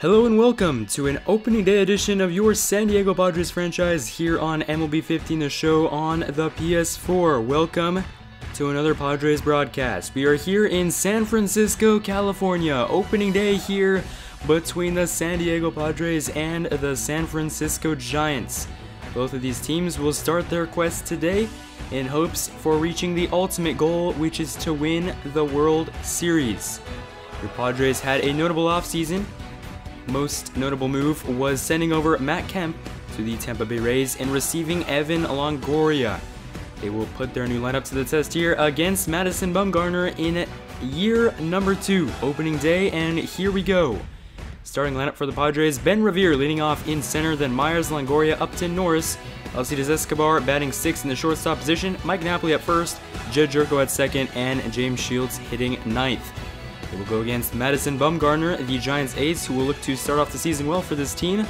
Hello and welcome to an opening day edition of your San Diego Padres franchise here on MLB 15, the show on the PS4. Welcome to another Padres broadcast. We are here in San Francisco, California. Opening day here between the San Diego Padres and the San Francisco Giants. Both of these teams will start their quest today in hopes for reaching the ultimate goal, which is to win the World Series. Your Padres had a notable offseason most notable move was sending over Matt Kemp to the Tampa Bay Rays and receiving Evan Longoria. They will put their new lineup to the test here against Madison Bumgarner in year number two, opening day, and here we go. Starting lineup for the Padres, Ben Revere leading off in center, then Myers, Longoria, Upton, Norris, Alcides Escobar batting sixth in the shortstop position, Mike Napoli at first, Jed Gyorko at second, and James Shields hitting ninth. They will go against Madison Bumgarner, the Giants ace, who will look to start off the season well for this team.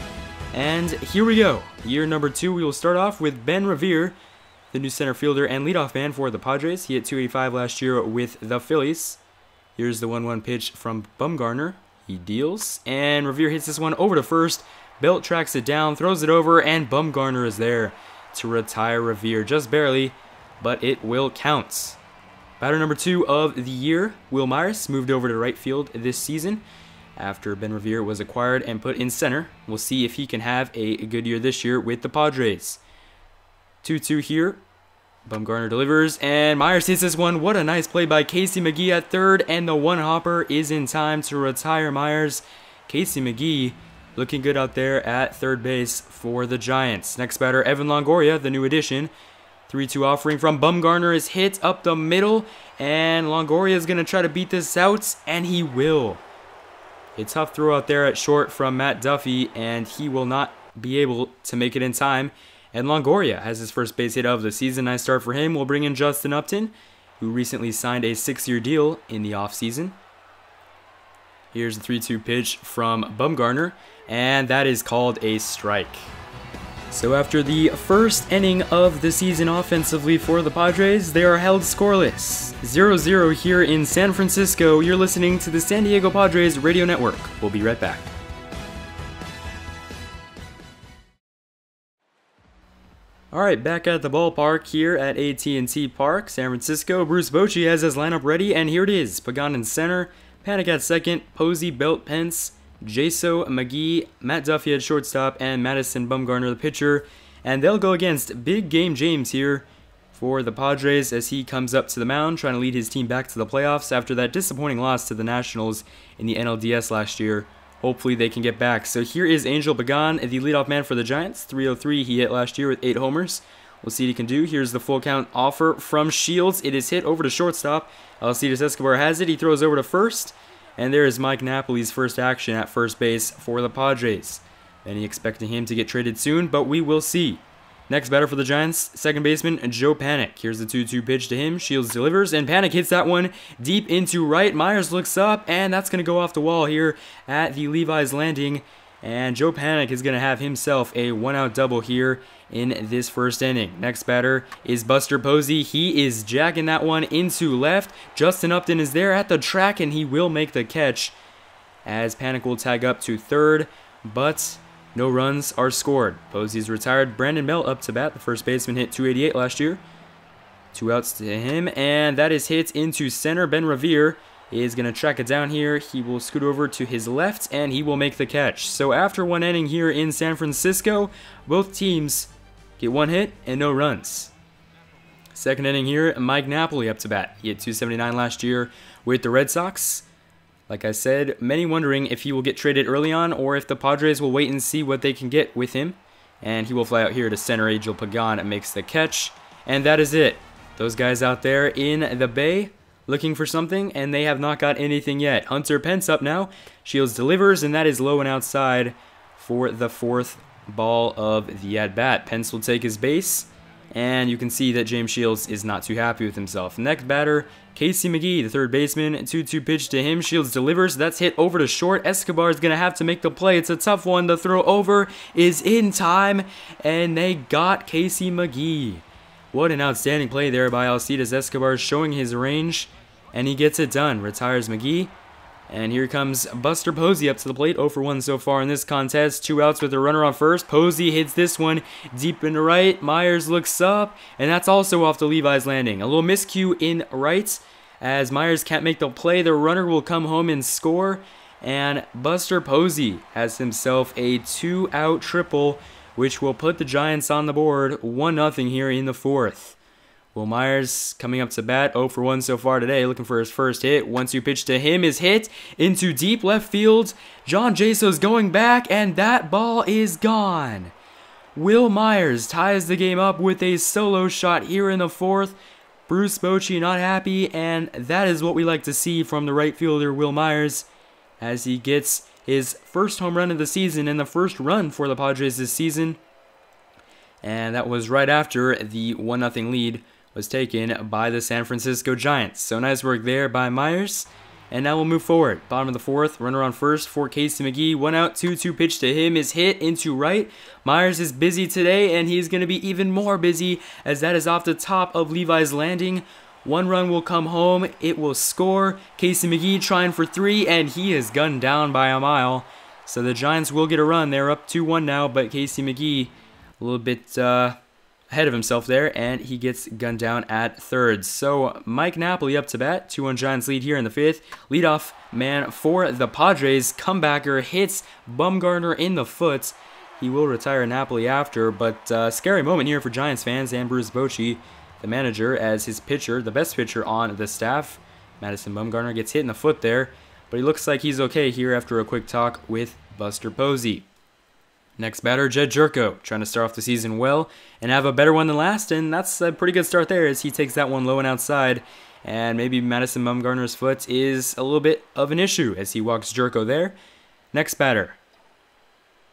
And here we go. Year number two, we will start off with Ben Revere, the new center fielder and leadoff man for the Padres. He hit 285 last year with the Phillies. Here's the 1 1 pitch from Bumgarner. He deals, and Revere hits this one over to first. Belt tracks it down, throws it over, and Bumgarner is there to retire Revere just barely, but it will count. Batter number two of the year, Wil Myers, moved over to right field this season after Ben Revere was acquired and put in center. We'll see if he can have a good year this year with the Padres. 2-2 here. Bumgarner delivers, and Myers hits this one. What a nice play by Casey McGee at third, and the one hopper is in time to retire Myers. Casey McGee looking good out there at third base for the Giants. Next batter, Evan Longoria, the new addition. 3-2 offering from Bumgarner is hit up the middle, and Longoria is going to try to beat this out, and he will. A tough throw out there at short from Matt Duffy, and he will not be able to make it in time. And Longoria has his first base hit of the season. Nice start for him. We'll bring in Justin Upton, who recently signed a six-year deal in the offseason. Here's the 3-2 pitch from Bumgarner, and that is called a strike. So after the first inning of the season offensively for the Padres, they are held scoreless. 0-0 here in San Francisco. You're listening to the San Diego Padres Radio Network. We'll be right back. All right, back at the ballpark here at AT&T Park, San Francisco. Bruce Bochy has his lineup ready, and here it is. Pagan in center, Panik at second, Posey, Belt, Pence, Jaso McGee, Matt Duffy at shortstop, and Madison Bumgarner the pitcher. And they'll go against Big Game James here for the Padres as he comes up to the mound trying to lead his team back to the playoffs after that disappointing loss to the Nationals in the NLDS last year. Hopefully they can get back. So here is Angel Pagan, the leadoff man for the Giants. 303 he hit last year with 8 homers. We'll see what he can do. Here's the full count offer from Shields. It is hit over to shortstop. Alcides Escobar has it. He throws over to first. And there is Mike Napoli's first action at first base for the Padres. Many expecting him to get traded soon, but we will see. Next batter for the Giants, second baseman Joe Panik. Here's the 2-2 pitch to him. Shields delivers, and Panik hits that one deep into right. Myers looks up, and that's going to go off the wall here at the Levi's Landing. And Joe Panik is going to have himself a one-out double here in this first inning. Next batter is Buster Posey. He is jacking that one into left. Justin Upton is there at the track, and he will make the catch as Panik will tag up to third, but no runs are scored. Posey's retired. Brandon Belt up to bat. The first baseman hit 288 last year. Two outs to him, and that is hit into center. Ben Revere is going to track it down here. He will scoot over to his left, and he will make the catch. So after one inning here in San Francisco, both teams get one hit and no runs. Second inning here, Mike Napoli up to bat. He hit 279 last year with the Red Sox. Like I said, many wondering if he will get traded early on or if the Padres will wait and see what they can get with him. And he will fly out here to center. Angel Pagan and makes the catch. And that is it. Those guys out there in the Bay looking for something, and they have not got anything yet. Hunter Pence up now. Shields delivers, and that is low and outside for the fourth ball of the at-bat. Pence will take his base, and you can see that James Shields is not too happy with himself. Next batter, Casey McGee, the third baseman. 2-2 pitch to him. Shields delivers. That's hit over to short. Escobar is going to have to make the play. It's a tough one. The throw over is in time, and they got Casey McGehee. What an outstanding play there by Alcides Escobar, showing his range, and he gets it done. Retires McGee. And here comes Buster Posey up to the plate, 0 for 1 so far in this contest. Two outs with a runner on first. Posey hits this one deep into right. Myers looks up, and that's also off the Levi's landing. A little miscue in right as Myers can't make the play. The runner will come home and score, and Buster Posey has himself a two out triple, which will put the Giants on the board 1 0 here in the fourth. Wil Myers coming up to bat, 0 for 1 so far today, looking for his first hit. Once you pitch to him is hit into deep left field. John Jaso's going back, and that ball is gone. Wil Myers ties the game up with a solo shot here in the fourth. Bruce Bochy not happy, and that is what we like to see from the right fielder Wil Myers as he gets his first home run of the season and the first run for the Padres this season. And that was right after the 1 0 lead was taken by the San Francisco Giants. So nice work there by Myers. And now we'll move forward. Bottom of the fourth, runner on first for Casey McGee. One out, 2 2 pitch to him is hit into right. Myers is busy today, and he's going to be even more busy as that is off the top of Levi's landing. One run will come home, it will score. Casey McGee trying for three, and he is gunned down by a mile. So the Giants will get a run. They're up 2 1 now, but Casey McGee a little bit. Uh, ahead of himself there, and he gets gunned down at third. So Mike Napoli up to bat, 2-1 Giants lead here in the fifth. Leadoff man for the Padres, comebacker hits Bumgarner in the foot. He will retire Napoli after, but uh, scary moment here for Giants fans and Bruce Bochy, the manager, as his pitcher, the best pitcher on the staff. Madison Bumgarner gets hit in the foot there, but he looks like he's okay here after a quick talk with Buster Posey. Next batter, Jed Gyorko, trying to start off the season well and have a better one than last, and that's a pretty good start there as he takes that one low and outside. And maybe Madison Bumgarner's foot is a little bit of an issue as he walks Gyorko there. Next batter,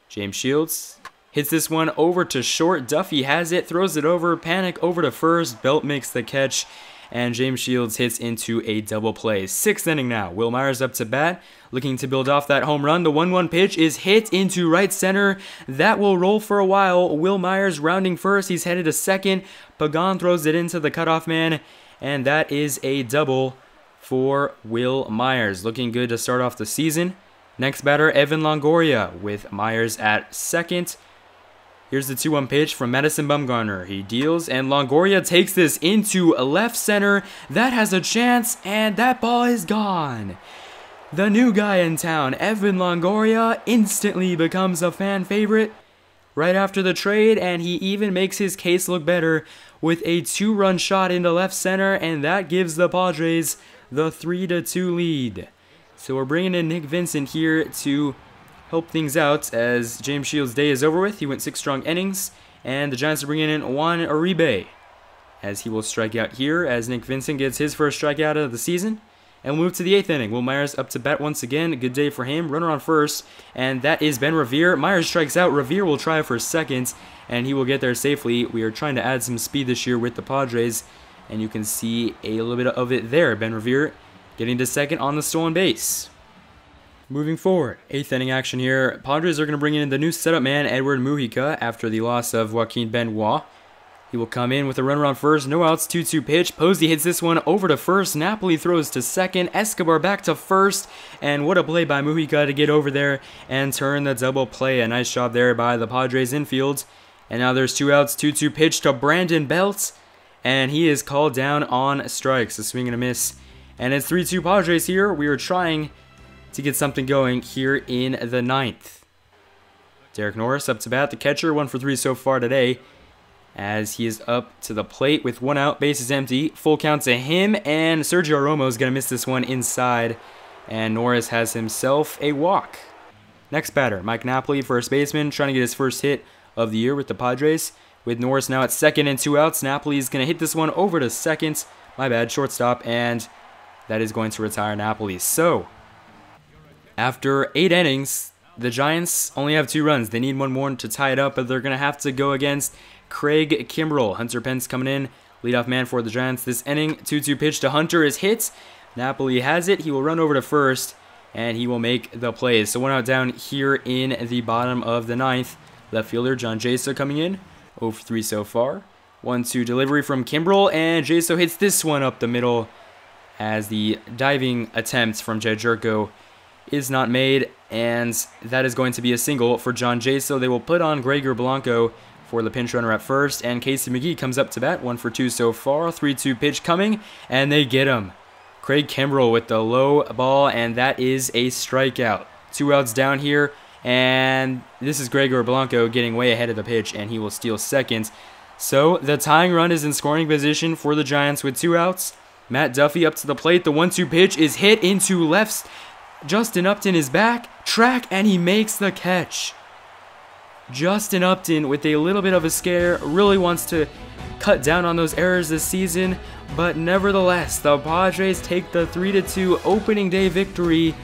James Shields hits this one over to short. Duffy has it, throws it over, Panik over to first. Belt makes the catch, and James Shields hits into a double play. Sixth inning now. Wil Myers up to bat, looking to build off that home run. The 1 1 pitch is hit into right center. That will roll for a while. Wil Myers rounding first. He's headed to second. Pagan throws it into the cutoff man, and that is a double for Wil Myers. Looking good to start off the season. Next batter, Evan Longoria with Myers at second. Here's the 2 1 pitch from Madison Bumgarner. He deals, and Longoria takes this into left center. That has a chance, and that ball is gone. The new guy in town, Evan Longoria, instantly becomes a fan favorite right after the trade, and he even makes his case look better with a two run shot into left center, and that gives the Padres the 3 2 lead. So we're bringing in Nick Vincent here to help things out as James Shields' day is over with. He went six strong innings, and the Giants are bringing in Juan Uribe as he will strike out here as Nick Vincent gets his first strikeout of the season. And we'll move to the eighth inning. Wil Myers up to bat once again. Good day for him. Runner on first, and that is Ben Revere. Myers strikes out. Revere will try for second, and he will get there safely. We are trying to add some speed this year with the Padres, and you can see a little bit of it there. Ben Revere getting to second on the stolen base. Moving forward, eighth inning action here. Padres are going to bring in the new setup man, Edward Mujica, after the loss of Joaquin Benoit. He will come in with a runner on first, no outs, 2 2 pitch. Posey hits this one over to first. Napoli throws to second. Escobar back to first. And what a play by Mujica to get over there and turn the double play. A nice job there by the Padres infield. And now there's two outs, 2 2 pitch to Brandon Belt. And he is called down on strikes. A swing and a miss. And it's 3 2 Padres here. We are trying to get something going here in the ninth. Derek Norris up to bat, the catcher, one for three so far today, as he is up to the plate with one out, bases empty, full count to him, and Sergio Romo is going to miss this one inside, and Norris has himself a walk. Next batter, Mike Napoli, first baseman, trying to get his first hit of the year with the Padres. With Norris now at second and two outs, Napoli is going to hit this one over to second. My bad, shortstop, and that is going to retire Napoli. So, after eight innings, the Giants only have two runs. They need one more to tie it up, but they're going to have to go against Craig Kimbrel. Hunter Pence coming in, leadoff man for the Giants this inning. 2 2 pitch to Hunter is hit. Napoli has it. He will run over to first, and he will make the plays. So one out down here in the bottom of the ninth. Left fielder John Jaso coming in. 0 for 3 so far. 1 2 delivery from Kimbrel, and Jaso hits this one up the middle as the diving attempt from Jed Gyorko is not made, and that is going to be a single for John Jay. So they will put on Gregor Blanco for the pinch runner at first, and Casey McGee comes up to bat, one for two so far. 3 2 pitch coming, and they get him. Craig Kimbrel with the low ball, and that is a strikeout. Two outs down here, and this is Gregor Blanco getting way ahead of the pitch, and he will steal second. So the tying run is in scoring position for the Giants with two outs. Matt Duffy up to the plate. The 1 2 pitch is hit into left. Justin Upton is back, track, and he makes the catch. Justin Upton, with a little bit of a scare, really wants to cut down on those errors this season, but nevertheless, the Padres take the 3 2 opening day victory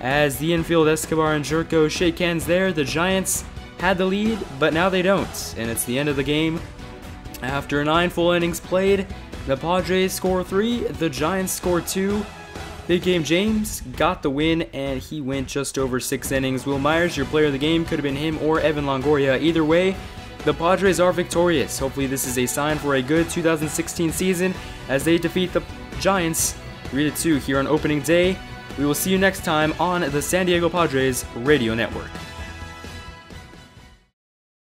as the infield Escobar and Gyorko shake hands there. The Giants had the lead, but now they don't, and it's the end of the game. After nine full innings played, the Padres score three, the Giants score two. Big Game James got the win, and he went just over six innings. Wil Myers, your player of the game, could have been him or Evan Longoria. Either way, the Padres are victorious. Hopefully, this is a sign for a good 2016 season as they defeat the Giants 3 2 here on opening day. We will see you next time on the San Diego Padres Radio Network.